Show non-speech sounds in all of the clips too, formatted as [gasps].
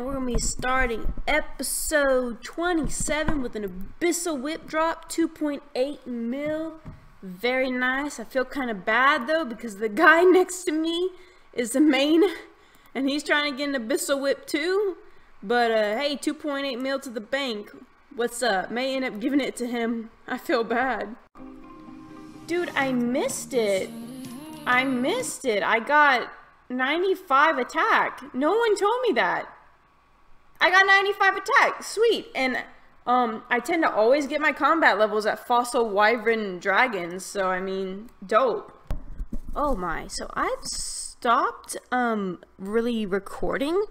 and we're to be starting episode 27 with an Abyssal Whip Drop 2.8 mil. Very nice. I feel kind of bad though because the [laughs] guy next to me is the main [laughs] and he's trying to get an Abyssal Whip too. But uh, hey, 2.8 mil to the bank. What's up? May end up giving it to him. I feel bad. Dude, I missed it. I missed it. I got 95 attack. No one told me that. I got 95 attack. Sweet. And um, I tend to always get my combat levels at Fossil Wyvern Dragons. So, I mean, dope. Oh my. So, I've stopped um, really recording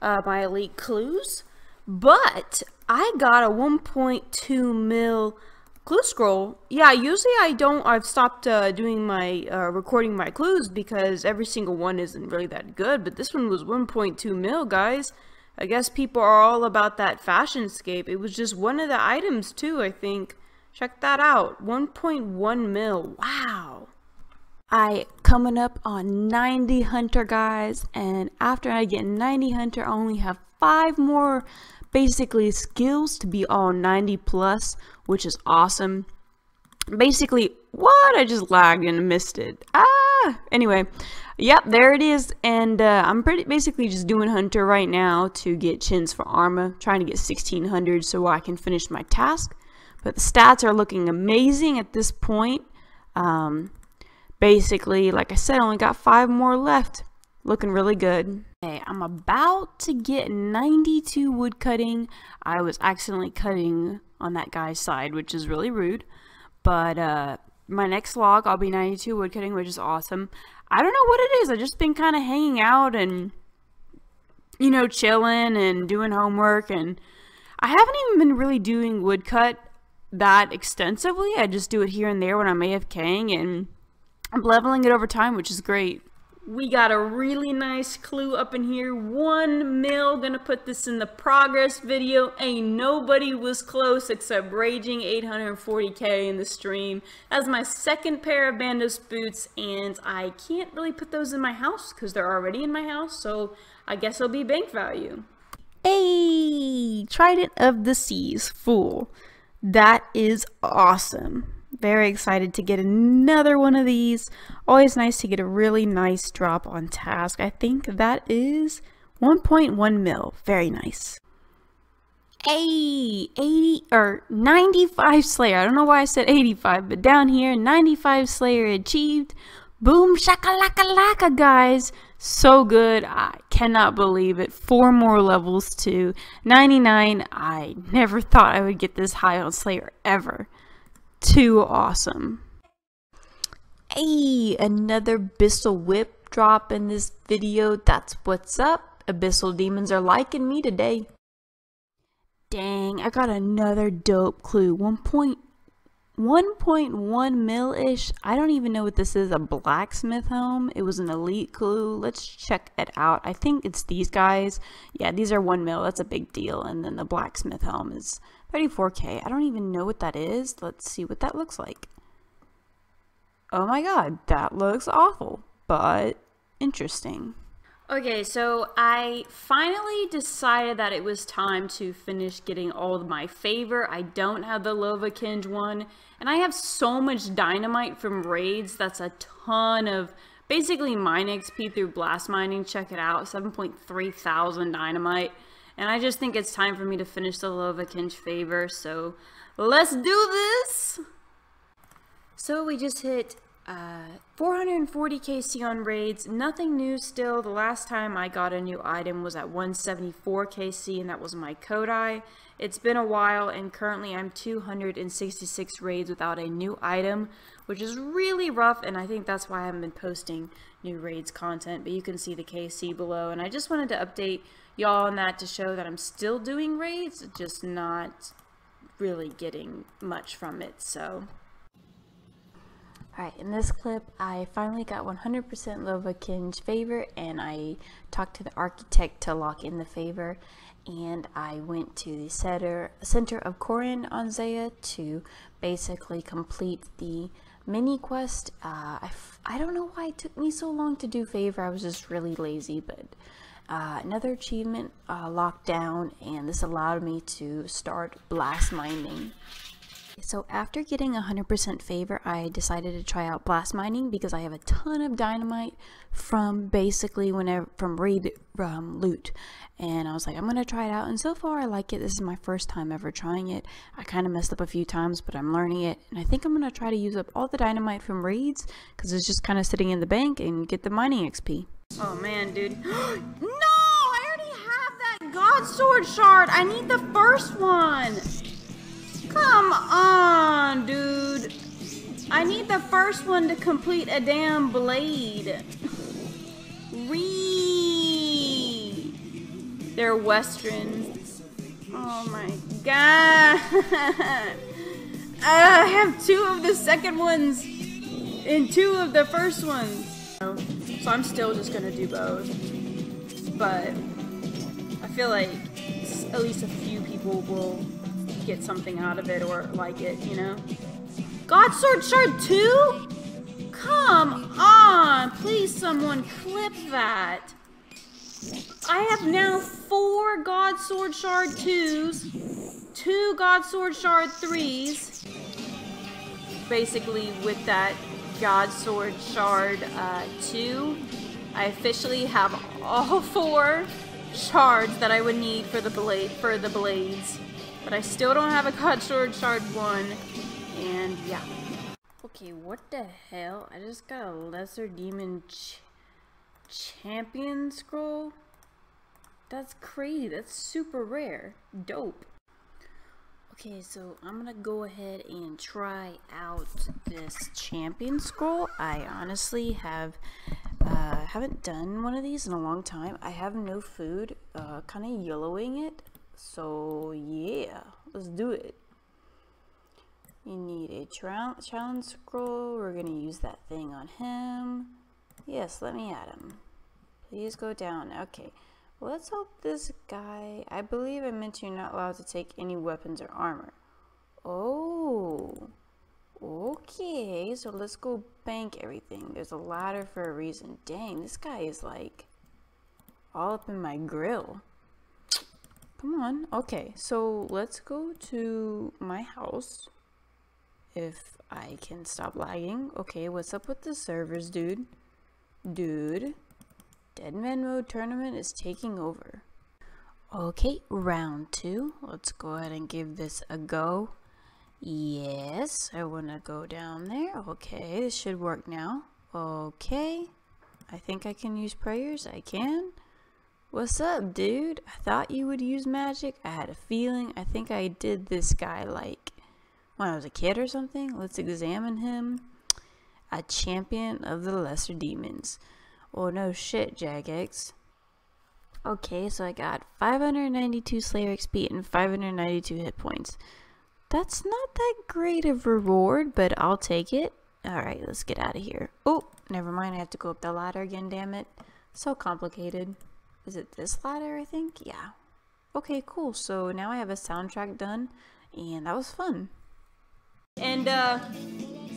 uh, my Elite Clues. But I got a 1.2 mil clue scroll yeah usually i don't i've stopped uh, doing my uh, recording my clues because every single one isn't really that good but this one was 1.2 mil guys i guess people are all about that fashion scape it was just one of the items too i think check that out 1.1 mil wow I coming up on 90 hunter guys and after I get 90 hunter I only have five more basically skills to be all 90 plus, which is awesome. Basically, what? I just lagged and missed it. Ah! Anyway, yep, there it is. And uh, I'm pretty basically just doing Hunter right now to get chins for Arma, trying to get 1600 so I can finish my task. But the stats are looking amazing at this point. Um, basically, like I said, only got five more left. Looking really good. Okay, I'm about to get 92 wood cutting. I was accidentally cutting on that guy's side, which is really rude. But uh, my next log, I'll be 92 wood cutting, which is awesome. I don't know what it is. I've just been kind of hanging out and, you know, chilling and doing homework. And I haven't even been really doing woodcut that extensively. I just do it here and there when I'm AFKing and I'm leveling it over time, which is great. We got a really nice clue up in here. One mil. Gonna put this in the progress video. Ain't nobody was close except Raging 840k in the stream. That's my second pair of Bandos boots, and I can't really put those in my house because they're already in my house, so I guess it'll be bank value. Hey! Trident of the Seas. Fool. That is awesome. Very excited to get another one of these. Always nice to get a really nice drop on task. I think that is 1.1 mil. Very nice. Hey, 80 or 95 Slayer. I don't know why I said 85, but down here, 95 Slayer achieved. Boom shakalaka laka, guys. So good. I cannot believe it. Four more levels to 99. I never thought I would get this high on Slayer ever too awesome. Hey, another Abyssal Whip drop in this video. That's what's up. Abyssal Demons are liking me today. Dang, I got another dope clue. 1.1 mil-ish. I don't even know what this is. A blacksmith home. It was an elite clue. Let's check it out. I think it's these guys. Yeah, these are 1 mil. That's a big deal. And then the blacksmith home is 34k. I don't even know what that is. Let's see what that looks like. Oh my god, that looks awful, but interesting. Okay, so I finally decided that it was time to finish getting all of my favor. I don't have the Lovakengj one, and I have so much dynamite from raids. That's a ton of basically mine XP through blast mining. Check it out, 7.3 thousand dynamite. And I just think it's time for me to finish the Lovakengj favor, so let's do this! So we just hit uh, 440 KC on raids, nothing new still. The last time I got a new item was at 174 KC and that was my Kodai. It's been a while and currently I'm 266 raids without a new item, which is really rough and I think that's why I haven't been posting new raids content, but you can see the KC below and I just wanted to update y'all on that to show that I'm still doing raids, just not really getting much from it, so. Alright, in this clip, I finally got 100% Lovakengj favor, and I talked to the architect to lock in the favor, and I went to the center, center of Kourend on Zeah to basically complete the mini quest. Uh, I, I don't know why it took me so long to do favor, I was just really lazy, but uh, another achievement uh, locked down and this allowed me to start blast mining. So after getting 100% favor, I decided to try out blast mining because I have a ton of dynamite from basically whenever from raid um, loot, and I was like, I'm gonna try it out. And so far, I like it. This is my first time ever trying it. I kind of messed up a few times, but I'm learning it, and I think I'm gonna try to use up all the dynamite from raids because it's just kind of sitting in the bank and get the mining XP. Oh man, dude. [gasps] no, I already have that God Sword shard. I need the first one. Come on, dude. I need the first one to complete a damn blade. Read. They're Westerns. Oh my god. [laughs] I have two of the second ones and two of the first ones. So I'm still just gonna do both. But I feel like at least a few people will get something out of it or like it, you know? God Sword Shard 2? Come on! Please someone clip that. I have now four God Sword Shard 2s, two God Sword Shard 3s, basically with that God Sword Shard uh, 2. I officially have all [laughs] four shards that I would need for the blade for the blades. But I still don't have a God Sword Shard 1. And yeah. Okay, what the hell? I just got a Lesser Demon ch Champion Scroll? That's crazy. That's super rare. Dope. Okay, so I'm gonna go ahead and try out this champion scroll. I honestly have uh, haven't done one of these in a long time. I have no food, uh, kind of yellowing it. So yeah, let's do it. You need a challenge scroll. We're going to use that thing on him. Yes, let me add him. Please go down. Okay. Let's hope this guy... I believe I meant you're not allowed to take any weapons or armor. Oh. Okay. So let's go bank everything. There's a ladder for a reason. Dang, this guy is like all up in my grill. Come on. Okay, so let's go to my house. If I can stop lagging. Okay, what's up with the servers, dude? Dude. Deadman Mode Tournament is taking over. Okay, round two. Let's go ahead and give this a go. Yes, I want to go down there. Okay, this should work now. Okay. I think I can use prayers. I can. What's up, dude? I thought you would use magic. I had a feeling. I think I did this guy like when I was a kid or something. Let's examine him. A champion of the lesser demons. Oh no shit, Jagex. Okay, so I got 592 Slayer XP and 592 hit points. That's not that great of reward, but I'll take it. Alright, let's get out of here. Oh, never mind. I have to go up the ladder again, damn it. So complicated. Is it this ladder, I think? Yeah. Okay, cool. So now I have a soundtrack done, and that was fun. And, uh,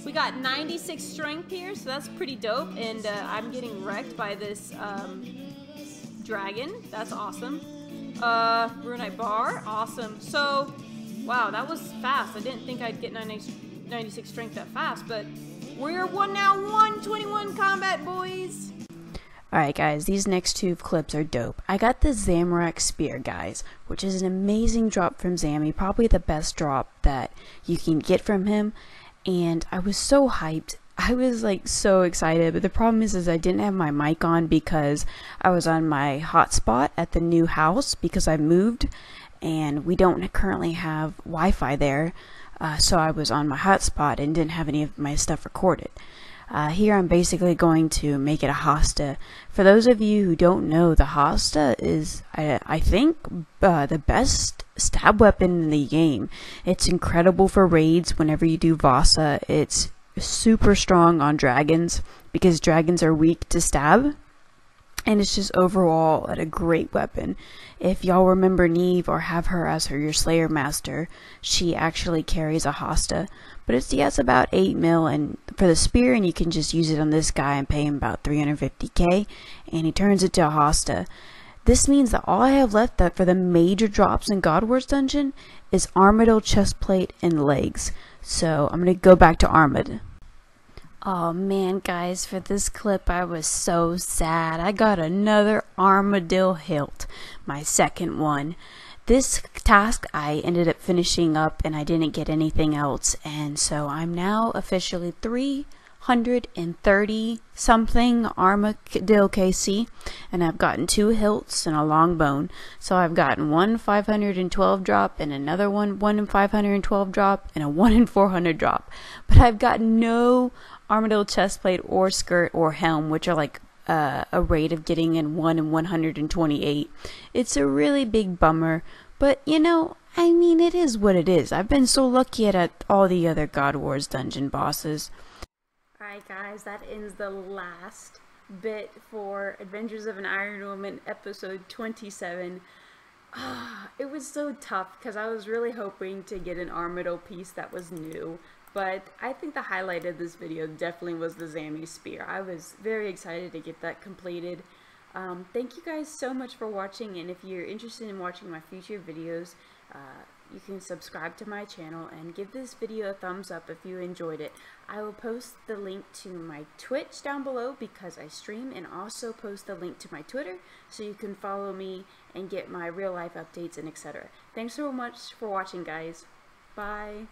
we got 96 strength here, so that's pretty dope. And, uh, I'm getting wrecked by this, um, dragon. That's awesome. Uh, Runite bar. Awesome. So, wow, that was fast. I didn't think I'd get 96 strength that fast, but we're one now 121 combat, boys. Alright guys, these next two clips are dope. I got the Zamorak Spear, guys, which is an amazing drop from Zammy, probably the best drop that you can get from him, and I was so hyped. I was like so excited, but the problem is, is I didn't have my mic on because I was on my hotspot at the new house because I moved, and we don't currently have Wi-Fi there, uh, so I was on my hotspot and didn't have any of my stuff recorded. Uh, here I'm basically going to make it a Hasta. For those of you who don't know, the Hasta is, I, I think, uh, the best stab weapon in the game. It's incredible for raids whenever you do Vasa. It's super strong on dragons because dragons are weak to stab and it's just overall at a great weapon. If y'all remember Neve or have her as her your Slayer Master, she actually carries a Hasta, but it's yeah, about eight mil, and for the spear, and you can just use it on this guy and pay him about 350k, and he turns it to a Hasta. This means that all I have left that for the major drops in God Wars Dungeon is Armadyl chestplate and legs. So I'm going to go back to Armad. Oh man, guys, for this clip I was so sad. I got another Armadyl hilt, my second one. This task I ended up finishing up and I didn't get anything else, and so I'm now officially 330 something Armadyl KC, and I've gotten two hilts and a long bone. So I've gotten one 512 drop and another one 1 in 512 drop and a 1 in 400 drop. But I've gotten no Armadyl chestplate or skirt or helm, which are like uh, a rate of getting in 1 in 128. It's a really big bummer, but you know, I mean, it is what it is. I've been so lucky at all the other God Wars dungeon bosses. Alright, guys, that ends the last bit for Adventures of an Iron Woman episode 27. Ah, it was so tough because I was really hoping to get an Armadyl piece that was new. But I think the highlight of this video definitely was the Zammy Spear. I was very excited to get that completed. Um, thank you guys so much for watching, and if you're interested in watching my future videos, uh, you can subscribe to my channel and give this video a thumbs up if you enjoyed it. I will post the link to my Twitch down below because I stream and also post the link to my Twitter so you can follow me and get my real life updates and etc. Thanks so much for watching guys. Bye.